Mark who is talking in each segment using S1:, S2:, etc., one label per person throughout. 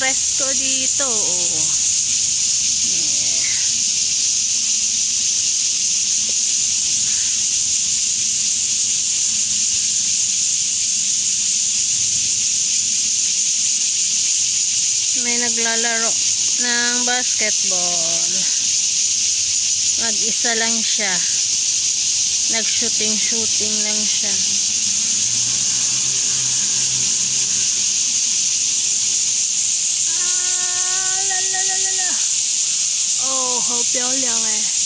S1: ko dito. Yeah. May naglalaro ng basketball. Mag-isa lang siya. Nag-shooting-shooting lang siya. 好漂亮哎。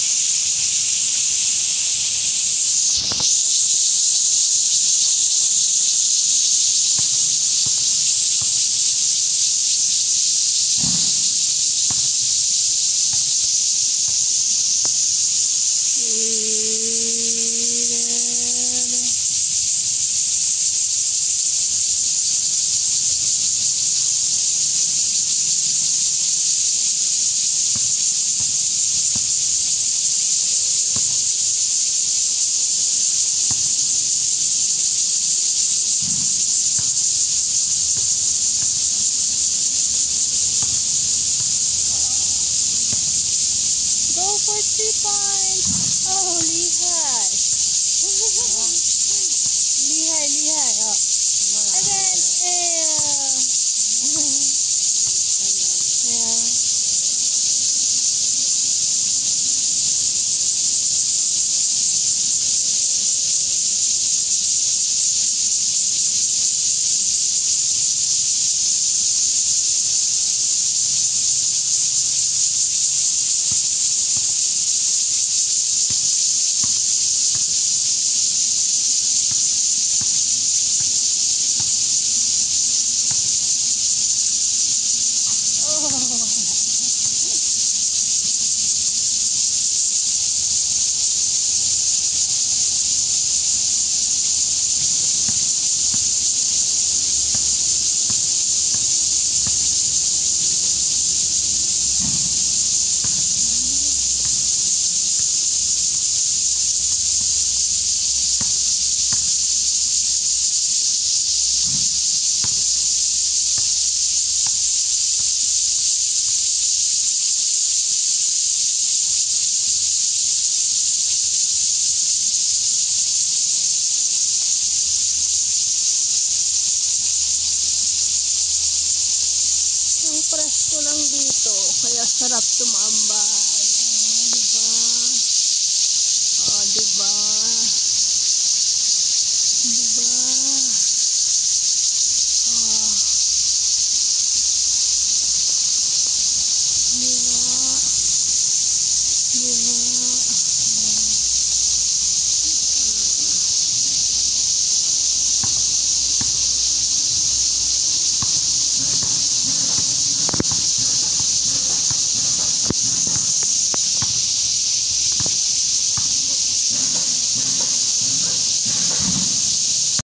S1: two binds. Holy presko lang dito, kaya sarap tumambay.